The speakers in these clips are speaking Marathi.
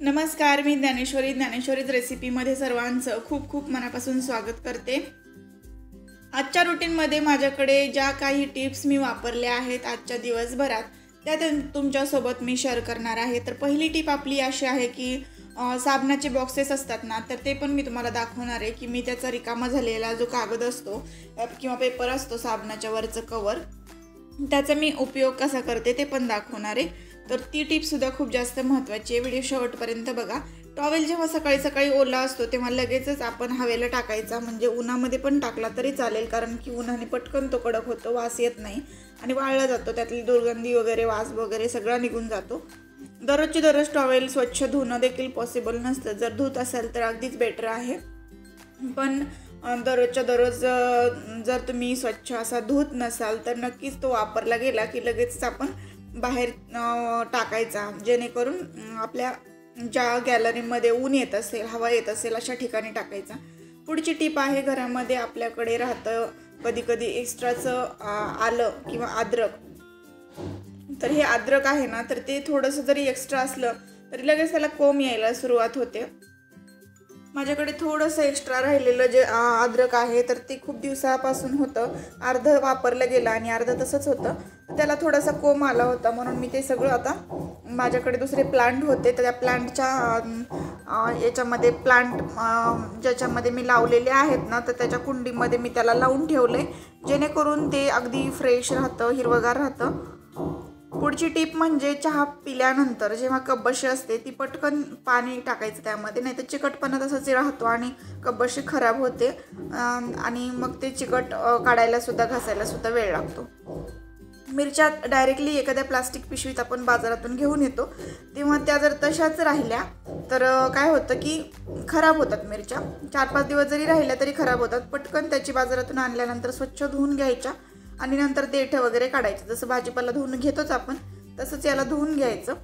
नमस्कार मी ज्ञानेश्वरी. ज्ञानेश्वरीज रेसिपीमध्ये सर्वांचं खूप खूप मनापासून स्वागत करते. आजच्या रुटीनमध्ये माझ्याकडे ज्या काही टिप्स मी वापरल्या आहेत आजच्या दिवसभरात त्या तुमच्यासोबत मी शेअर करणार आहे. तर पहिली टिप आपली अशी आहे की साबणाचे बॉक्सेस असतात ना तर ते पण मी तुम्हाला दाखवणार आहे की मी त्याचा रिकामा झालेला जो कागद असतो किंवा पेपर असतो साबणाच्या वरचं कवर त्याचा मी उपयोग कसा करते ते पण दाखवणार आहे. तर ती टिपसुद्धा खूप जास्त महत्त्वाची आहे. व्हिडिओ शेवटपर्यंत बघा. टॉवेल जेव्हा सकाळी सकाळी ओला असतो तेव्हा लगेचच आपण हवेला टाकायचा. म्हणजे उन्हामध्ये पण टाकला तरी चालेल कारण की उन्हाने पटकन तो कडक होतो वास येत नाही. आणि वाळला जातो त्यातली दुर्गंधी वगैरे वास वगैरे सगळा निघून जातो. दररोजची दररोज टॉवेल स्वच्छ धुणं देखील पॉसिबल नसतं. जर धुत असेल तर अगदीच बेटर आहे. पण दररोजच्या दररोज जर तुम्ही स्वच्छ असा धुत नसाल तर नक्कीच तो वापरला गेला की लगेचच आपण बाहेर टाकायचा. जेणेकरून आपल्या ज्या गॅलरीमध्ये ऊन येत असेल हवा येत असेल अशा ठिकाणी टाकायचा. पुढची टीप आहे घरामध्ये आपल्याकडे राहतं कधी कधी एक्स्ट्राचं आलं किंवा अद्रक. तर हे अद्रक आहे ना तर ते थोडंसं जरी एक्स्ट्रा असलं तरी लगेच त्याला कोंब यायला सुरुवात होते. माझ्याकडे थोडंसं एक्स्ट्रा राहिलेलं जे अद्रक आहे तर ते खूप दिवसापासून होतं. अर्धं वापरलं गेलं आणि अर्धं तसंच होतं. त्याला थोडासा कोंब आला होता म्हणून मी ते सगळं आता माझ्याकडे दुसरे प्लांट होते. तर त्या प्लांटच्या याच्यामध्ये प्लांट ज्याच्यामध्ये मी लावलेले आहेत ना तर त्याच्या कुंडीमध्ये मी त्याला लावून ठेवले जेणेकरून ते अगदी फ्रेश राहतं हिरवगार राहतं. पुढची टीप म्हणजे चहा पिल्यानंतर जेव्हा कब्बशी असते ती पटकन पाणी टाकायचं त्यामध्ये. नाही तर चिकटपणा तसाच राहतो आणि कब्बशी खराब होते. आणि मग ते चिकट काढायलासुद्धा काढायला सुद्धा घासायला सुद्धा वेळ लागतो. मिरच्या डायरेक्टली एखाद्या प्लास्टिक पिशवीत आपण बाजारातून घेऊन येतो. तेव्हा त्या जर तशाच राहिल्या तर काय होतं की खराब होतात मिरच्या. चार पाच दिवस जरी राहिल्या तरी खराब होतात. पटकन त्याची बाजारातून आणल्यानंतर स्वच्छ धुवून घ्यायच्या. आणि नंतर देठं वगैरे काढायचं. जसं भाजीपाला धुवून घेतोच आपण तसंच याला धुवून घ्यायचं.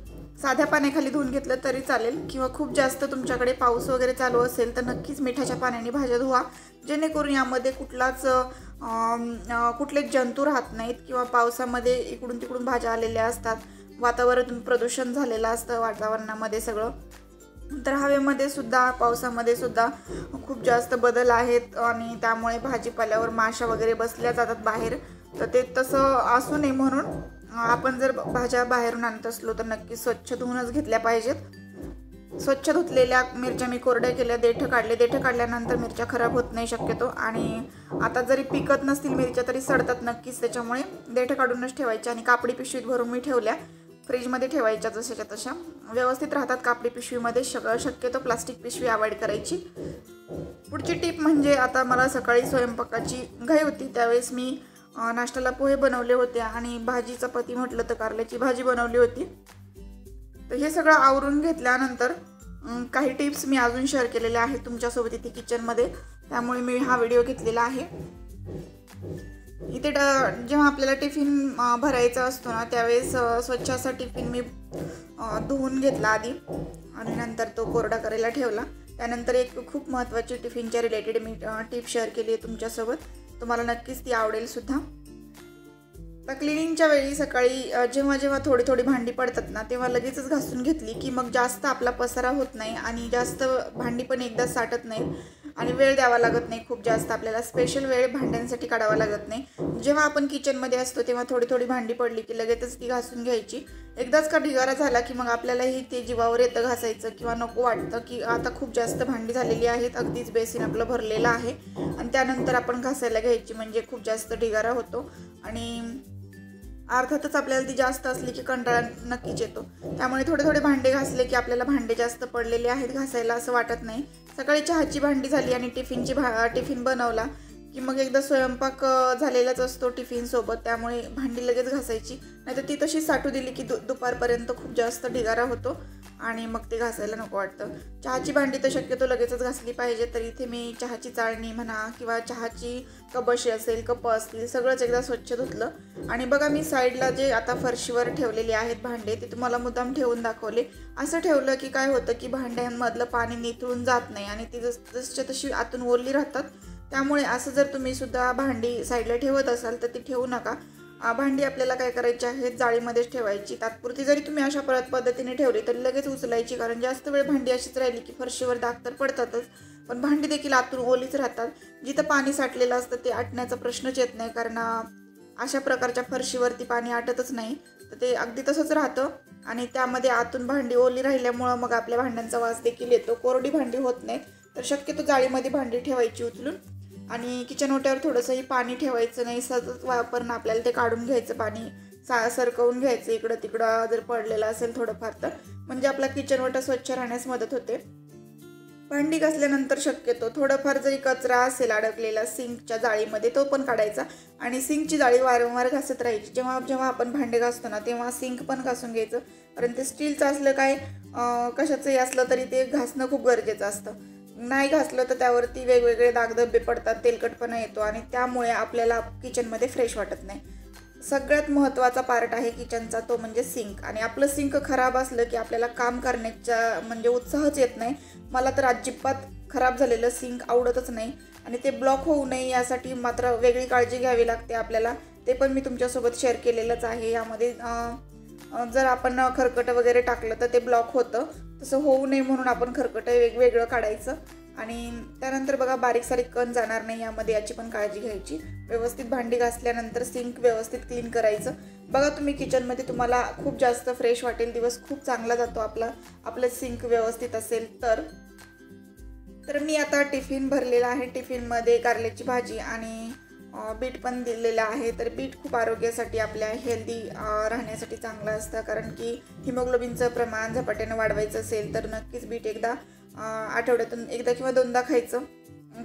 साध्या पाण्याखाली धुवून घेतलं तरी चालेल. किंवा खूप जास्त तुमच्याकडे पाऊस वगैरे चालू असेल तर नक्कीच मिठाच्या पाण्याने भाज्या धुवा. जेणेकरून यामध्ये कुठलाच कुठले कुठलेच जंतू राहत नाहीत किंवा पावसामध्ये इकडून तिकडून भाज्या आलेल्या असतात. वातावरण प्रदूषण झालेलं असतं वातावरणामध्ये सगळं. तर हवेमध्ये सुद्धा पावसामध्ये सुद्धा खूप जास्त बदल आहेत. आणि त्यामुळे भाजीपाल्यावर माशा वगैरे बसल्या जातात बाहेर. तर ते तसं असू नये म्हणून आपण जर भाज्या बाहेरून आणत असलो तर नक्की स्वच्छ धुवूनच घेतल्या पाहिजेत. स्वच्छ धुतलेल्या मिरच्या मी कोरड्या केल्या देठं काढले. देठं काढल्यानंतर मिरच्या खराब होत नाही शक्यतो. आणि आता जरी पिकत नसतील मिरच्या तरी सडतात नक्कीच. त्याच्यामुळे देठं काढूनच ठेवायच्या आणि कापडी पिशवीत भरून मी ठेवल्या. फ्रीजमध्ये ठेवायच्या जशाच्या तशा. व्यवस्थित राहतात कापडी पिशवीमध्ये. सगळं शक्यतो प्लास्टिक पिशवी अवॉइड करायची. पुढची टीप म्हणजे आता मला सकाळी स्वयंपाकाची घाई होती. त्यावेळेस मी नाश्त्याला पोहे बनवले होते आणि भाजी चपाती म्हटलं तर कारल्याची भाजी बनवली होती. तर हे सगळं आवरून घेतल्यानंतर काही टिप्स मी अजून शेअर केलेल्या आहेत तुमच्यासोबत इथे किचनमध्ये. त्यामुळे मी हा व्हिडिओ घेतलेला आहे. इथे जेव्हा आपल्याला टिफिन भरायचा असतो ना त्यावेळेस स्वच्छ असा टिफिन मी धुवून घेतला आधी आणि नंतर तो कोरडा करायला ठेवला. त्यानंतर एक खूप महत्त्वाची टिफिनच्या रिलेटेड मी टिप शेअर केली आहे तुमच्यासोबत. तुम्हाला नक्कीच ती आवडेल सुद्धा. तर क्लिनिंगच्या वेळी सकाळी जेव्हा जेव्हा थोडी थोडी भांडी पडतात ना तेव्हा लगेचच घासून घेतली की मग जास्त आपला पसारा होत नाही आणि जास्त भांडी पण एकदा साठत नाही आणि वेळ द्यावा लागत नाही. खूप जास्त आपल्याला स्पेशल वेळ भांड्यांसाठी काढावा लागत नाही. जेव्हा आपण किचनमध्ये असतो तेव्हा थोडी थोडी भांडी पडली की लगेचच ती घासून घ्यायची. एकदाच का ढिगारा झाला की मग आपल्यालाही ते जीवावर येतं घासायचं किंवा नको वाटतं की आता खूप जास्त भांडी झालेली आहेत अगदीच बेसिन आपलं भरलेलं आहे. आणि त्यानंतर आपण घासायला घ्यायची म्हणजे खूप जास्त ढिगारा होतो. आणि अर्थातच आपल्याला ती जास्त असली की कंटाळा नक्कीच येतो. त्यामुळे थोडे थोडे भांडे घासले की आपल्याला भांडे जास्त पडलेले आहेत घासायला असं वाटत नाही. सकाळी चहाची भांडी झाली आणि टिफिनची भा टिफिन बनवला की मग एकदा स्वयंपाक झालेलाच असतो टिफिनसोबत त्यामुळे भांडी लगेच घासायची. नाही तर ती तशी साठू दिली की दु दुपारपर्यंत खूप जास्त ढिगारा होतो आणि मग ते घासायला नको वाटतं. चहाची भांडी तर शक्यतो लगेचच घासली पाहिजे तर इथे मी चहाची चाळणी म्हणा किंवा चहाची कबशी असेल कप असतील सगळंच एकदा स्वच्छ धुतलं. आणि बघा मी साईडला जे आता फरशीवर ठेवलेले आहेत भांडे ते तुम्हाला मुद्दाम ठेवून दाखवले. असं ठेवलं की काय होतं की भांड्यांमधलं पाणी निथळून जात नाही आणि ती जस जसच्या तशी आतून ओरली राहतात. त्यामुळे असं जर तुम्ही सुद्धा भांडी साईडला ठेवत असाल तर ती ठेवू नका. भांडी आपल्याला काय करायची आहेत? जाळीमध्येच ठेवायची. तात्पुरती जरी तुम्ही अशा परत पद्धतीने ठेवली तरी लगेच उचलायची कारण जास्त वेळ भांडी अशीच राहिली की फरशीवर डाग तर पडतातच. पण भांडी देखील आतून ओलीच राहतात. जिथं पाणी साठलेलं असतं ते आटण्याचा प्रश्नच येत नाही कारण अशा प्रकारच्या फरशीवरती पाणी आटतच नाही. तर ते अगदी तसंच राहतं. आणि त्यामध्ये आतून भांडी ओली राहिल्यामुळं मग आपल्या भांड्यांचा वास देखील येतो. कोरडी भांडी होत नाहीत. तर शक्यतो जाळीमध्ये भांडी ठेवायची उचलून. आणि किचन ओट्यावर थोडंसंही पाणी ठेवायचं नाही सतत वापरणं आपल्याला ते काढून घ्यायचं पाणी सा सरकवून घ्यायचं इकडं तिकडं जर पडलेलं असेल थोडंफार तर. म्हणजे आपला किचन ओटा स्वच्छ राहण्यास मदत होते. भांडी घासल्यानंतर शक्यतो थोडंफार जरी कचरा असेल अडकलेला सिंकच्या जाळीमध्ये तो पण काढायचा. आणि सिंकची जाळी वारंवार घासत राहायची. जेव्हा जेव्हा आपण भांडे घासतो ना तेव्हा सिंक पण घासून घ्यायचं. कारण ते स्टीलचं असलं काय कशाचंही असलं तरी ते घासणं खूप गरजेचं असतं. नाही घासलं तर त्यावरती वेगवेगळे दागधब्बे पडतात तेलकटपणा येतो आणि त्यामुळे आपल्याला किचनमध्ये फ्रेश वाटत नाही. सगळ्यात महत्त्वाचा पार्ट आहे किचनचा तो म्हणजे सिंक आणि आपलं सिंक खराब असलं की आपल्याला काम करण्याच्या म्हणजे उत्साहच येत नाही. मला तर अजिबात खराब झालेलं सिंक आवडतच नाही. आणि ते ब्लॉक होऊ नये यासाठी मात्र वेगळी काळजी घ्यावी लागते आपल्याला. ते पण मी तुमच्यासोबत शेअर केलेलंच आहे. यामध्ये जर आपण खरकट वगैरे टाकलं तर ते ब्लॉक होतं. तसं होऊ नये म्हणून आपण खरकटं वेगवेगळं काढायचं. आणि त्यानंतर बघा बारीक सारीक कण जाणार नाही यामध्ये याची पण काळजी घ्यायची. व्यवस्थित भांडी घासल्यानंतर सिंक व्यवस्थित क्लीन करायचं. बघा तुम्ही किचनमध्ये तुम्हाला खूप जास्त फ्रेश वाटेल दिवस खूप चांगला जातो आपला. आपलं सिंक व्यवस्थित असेल तर. तर मी आता टिफिन भरलेला आहे. टिफिनमध्ये कारल्याची भाजी आणि बीट पण दिलेलं आहे. तर बीट खूप आरोग्यासाठी आपल्या हेल्दी राहण्यासाठी चांगलं असतं. कारण की हिमोग्लोबिनचं प्रमाण झपाट्यानं वाढवायचं असेल तर नक्कीच बीट एकदा आठवड्यातून एकदा किंवा दोनदा खायचं.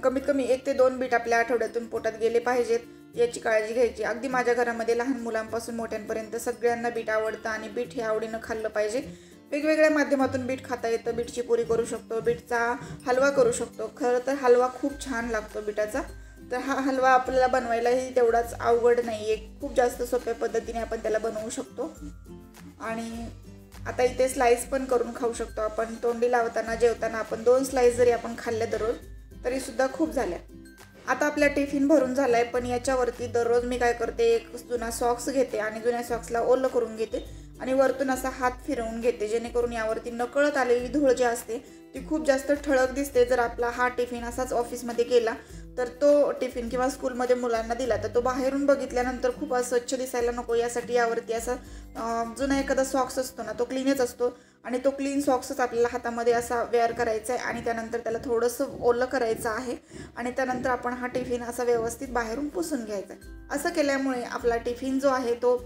कमीत कमी एक ते दोन बीट आपल्या आठवड्यातून पोटात गेले पाहिजेत याची काळजी घ्यायची. अगदी माझ्या घरामध्ये लहान मुलांपासून मोठ्यांपर्यंत सगळ्यांना बीट आवडतं आणि बीट हे आवडीनं खाल्लं पाहिजे. वेगवेगळ्या माध्यमातून बीट खाता येतं. बीटची पुरी करू शकतो बीटचा हलवा करू शकतो. खरं तर हलवा खूप छान लागतो बीटाचा. तर हा हलवा आपल्याला बनवायलाही तेवढाच अवघड नाही आहे खूप जास्त सोप्या पद्धतीने आपण त्याला बनवू शकतो. आणि आता इथे स्लाईस पण करून खाऊ शकतो आपण. तोंडी लावताना जेवताना आपण दोन स्लाईस जरी आपण खाल्ल्या दररोज तरीसुद्धा खूप झाल्या. आता आपला टिफिन भरून झाला आहे पण याच्यावरती दररोज मी काय करते एक जुना सॉक्स घेते आणि जुन्या सॉक्सला ओलं करून घेते. आणि वरतून असा हात फिरवून घेते जेणेकरून यावरती नकळत आलेली धूळ जी असते ती खूप जास्त ठळक दिसते. जर आपला हा टिफिन असाच ऑफिसमध्ये केला तर तो टिफिन किंवा स्कूलमध्ये मुलांना दिला तर तो बाहेरून बघितल्यानंतर खूप स्वच्छ दिसायला नको. यासाठी यावरती असा जुना एखादा सॉक्स असतो ना तो क्लीनच असतो. आणि तो क्लीन सॉक्सच आपल्याला हातामध्ये असा वेअर करायचा आहे आणि त्यानंतर त्याला थोडंसं ओलं करायचं आहे आणि त्यानंतर आपण हा टिफिन असा व्यवस्थित बाहेरून पुसून घ्यायचा आहे. असं केल्यामुळे आपला टिफिन जो आहे तो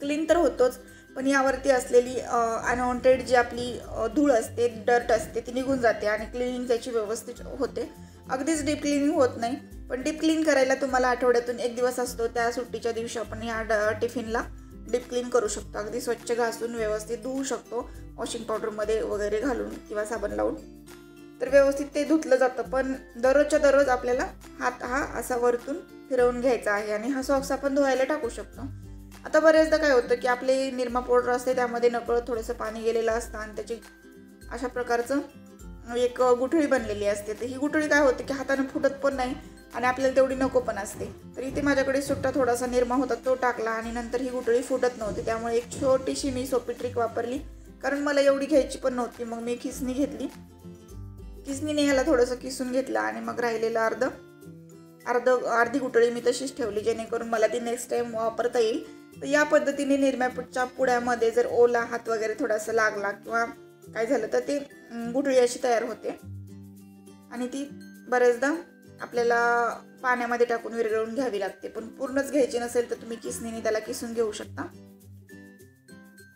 क्लीन तर होतोच पण यावरती असलेली अनवॉन्टेड जी आपली धूळ असते डर्ट असते ती निघून जाते आणि क्लिनिंग त्याची व्यवस्थित होते. अगदीच डीप क्लिनिंग होत नाही पण डीप क्लीन करायला तुम्हाला आठवड्यातून एक दिवस असतो त्या सुट्टीच्या दिवशी आपण या ड टिफिनला डीप क्लीन करू शकतो. अगदी स्वच्छ घासून व्यवस्थित धुवू शकतो वॉशिंग पावडरमध्ये वगैरे घालून किंवा साबण लावून. तर व्यवस्थित ते धुतलं जातं पण दररोजच्या दररोज आपल्याला हात हा असा वरतून फिरवून घ्यायचा आहे आणि हा सॉक्स आपण धुवायला टाकू शकतो. आता बरेचदा काय होतं की आपले निरमा पावडर असते त्यामध्ये नकळत थोडंसं पाणी गेलेलं असतं आणि त्याची अशा प्रकारचं एक गुठळी बनलेली असते. तर ही गुठळी काय होते की हाताने फुटत पण नाही आणि आपल्याला तेवढी नको पण असते. तर इथे माझ्याकडे सुट्टा थोडासा निरमा होता तो टाकला आणि नंतर ही गुठळी फुटत नव्हती. त्यामुळे एक छोटीशी मी सोपी ट्रिक वापरली. कारण मला एवढी घ्यायची पण नव्हती. मग मी खिसणी घेतली. किसणीने ह्याला थोडंसं किसून घेतलं आणि मग राहिलेलं अर्ध अर्ध अर्धी गुठळी मी तशीच ठेवली जेणेकरून मला ती नेक्स्ट टाईम वापरता येईल. तर या पद्धतीने निरम्याच्या पुड्यामध्ये जर ओला हात वगैरे थोडासा लागला किंवा काय झालं तर ते गुठळी अशी तयार होते. आणि ती बरेचदा आपल्याला पाण्यामध्ये टाकून विरघळून घ्यावी लागते. पण पूर्णच घ्यायची नसेल तर तुम्ही किसनीने त्याला किसून घेऊ शकता.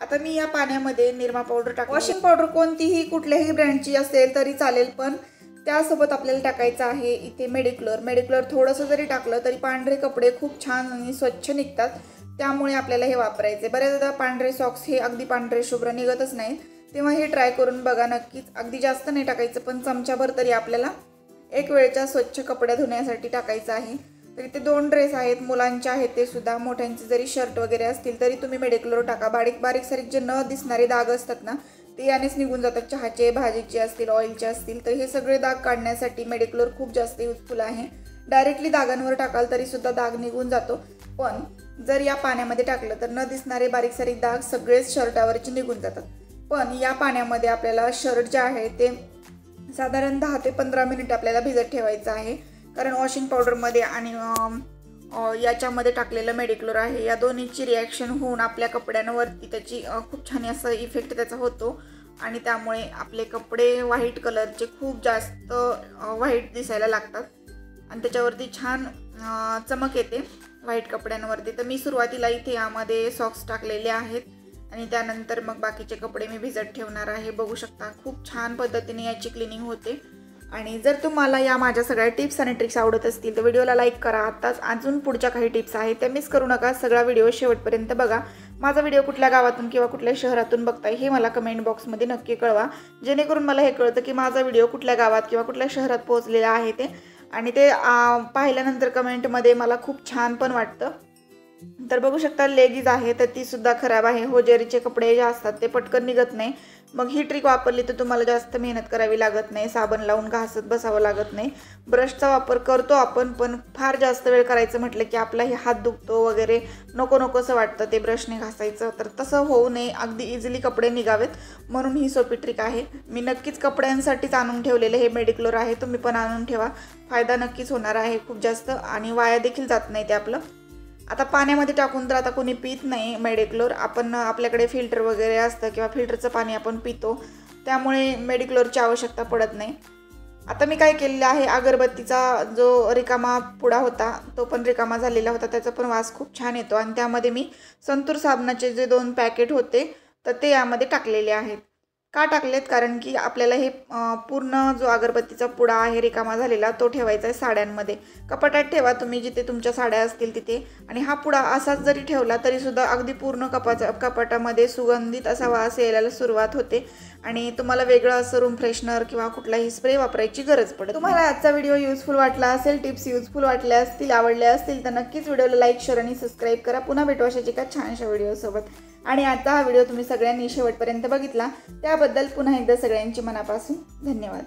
आता मी या पाण्यामध्ये निरमा पावडर टाक वॉशिंग पावडर कोणतीही कुठल्याही ब्रँडची असेल तरी चालेल पण त्यासोबत आपल्याला टाकायचं आहे इथे मेडिक्लोर मेडिक्लोर थोडंसं जरी टाकलं तरी पांढरे कपडे खूप छान आणि स्वच्छ निघतात. त्यामुळे आपल्याला हे वापरायचे. बऱ्याचदा पांढरे सॉक्स हे अगदी पांढरे शुभ्र निघतच नाहीत. तेव्हा हे ट्राय करून बघा नक्कीच. अगदी जास्त नाही टाकायचं पण चमच्याभर तरी आपल्याला एक वेळच्या स्वच्छ कपड्या धुण्यासाठी टाकायचं आहे. तर इथे दोन ड्रेस आहेत मुलांचे आहेत ते सुद्धा. मोठ्यांचे जरी शर्ट वगैरे असतील तरी तुम्ही मेडिक्लोर टाका. बारीक बारीक सारीक जे न दिसणारे दाग असतात ना ते यानेच निघून जातात. चहाचे भाजीचे असतील ऑइलचे असतील तर हे सगळे दाग काढण्यासाठी मेडिक्लोर खूप जास्त युजफुल आहे. डायरेक्टली दागांवर टाकाल तरी सुद्धा दाग निघून जातो. पण जर या पाण्यामध्ये टाकलं तर न दिसणारे बारीक सारीक डाग सगळेच शर्टावरचे निघून जातात. पण या पाण्यामध्ये आपल्याला शर्ट जे आहे ते साधारण दहा ते पंधरा मिनिट आपल्याला भिजत ठेवायचं आहे. कारण वॉशिंग पावडरमध्ये आणि याच्यामध्ये टाकलेलं मेडिक्लोर आहे. या दोन्हीची रिॲक्शन होऊन आपल्या कपड्यांवरती त्याची खूप छान असा इफेक्ट त्याचा होतो. आणि त्यामुळे आपले कपडे व्हाईट कलरचे खूप जास्त व्हाईट दिसायला लागतात. आणि त्याच्यावरती छान चमक येते. व्हाईट कपड्यांवरती. तर मी सुरुवातीला इथे यामध्ये सॉक्स टाकलेले आहेत. आणि त्यानंतर मग बाकीचे कपडे मी भिजत ठेवणार आहे. बघू शकता खूप छान पद्धतीने याची क्लिनिंग होते. आणि जर तुम्हाला या माझ्या सगळ्या टिप्स आणि ट्रिक्स आवडत असतील तर व्हिडिओला लाईक करा. आत्ताच अजून पुढच्या काही टिप्स आहेत त्या मिस करू नका. सगळा व्हिडिओ शेवटपर्यंत बघा. माझा व्हिडिओ कुठल्या गावातून किंवा कुठल्या शहरातून बघताय हे मला कमेंट बॉक्समध्ये नक्की कळवा. जेणेकरून मला हे कळतं की माझा व्हिडिओ कुठल्या गावात किंवा कुठल्या शहरात पोहोचलेला आहे ते. आणि ते पाहिल्यानंतर कमेंटमध्ये मला खूप छान पण वाटतं. तर बघू शकता लेगीज आहे तर ती सुद्धा खराब आहे. होजेरीचे कपडे जे असतात ते पटकन निघत नाही. मग ही ट्रिक वापरली तर तुम्हाला जास्त मेहनत करावी लागत नाही साबण लावून घासत बसावं लागत नाही. ब्रशचा वापर करतो आपण पण फार जास्त वेळ करायचं म्हटलं की आपला हे हात दुखतो वगैरे नको नको असं वाटतं ते ब्रशने घासायचं. तर तसं होऊ नये अगदी इझिली कपडे निघावेत. म्हणून ही सोपी ट्रिक आहे. मी नक्कीच कपड्यांसाठीच आणून ठेवलेलं हे मेडिक्लोर आहे तुम्ही पण आणून ठेवा. फायदा नक्कीच होणार आहे खूप जास्त आणि वाया देखील जात नाही ते आपलं. आता पाण्यामध्ये टाकून तर आता कोणी पित नाही मेडिक्लोर. आपण आपल्याकडे फिल्टर वगैरे असतं किंवा फिल्टरचं पाणी आपण पितो. त्यामुळे मेडिक्लोरची आवश्यकता पडत नाही. आता मी काय केलेलं आहे अगरबत्तीचा जो रिकामा पुडा होता तो पण रिकामा झालेला होता. त्याचा पण वास खूप छान येतो. आणि त्यामध्ये मी संतूर साबणाचे जे दोन पॅकेट होते तर ते यामध्ये टाकलेले आहेत. का टाकलेत? कारण की आपल्याला हे पूर्ण जो अगरबत्तीचा पुडा आहे रिकामा झालेला तो ठेवायचा आहे साड्यांमध्ये. कपाटात ठेवा तुम्ही जिथे तुमच्या साड्या असतील तिथे. आणि हा पुडा असाच जरी ठेवला तरीसुद्धा अगदी पूर्ण कपाचा कपाटामध्ये सुगंधित असा वास यायला सुरुवात होते. आणि तुम्हाला वेगळं असं रूम फ्रेशनर किंवा कुठलाही स्प्रे वापरायची गरज पडेल तुम्हाला आजचा व्हिडिओ युजफुल वाटला असेल टिप्स युजफुल वाटल्या असतील आवडल्या असतील तर नक्कीच व्हिडिओला लाईक शेअर आणि सबस्क्राईब करा. पुन्हा भेटू अशाच एका छानशा व्हिडिओसोबत आणि आता हा व्हिडिओ तुम्ही सगळ्यांनी शेवटपर्यंत बघितला. त्याबद्दल पुन्हा एकदा सगळ्यांची मनापासून धन्यवाद.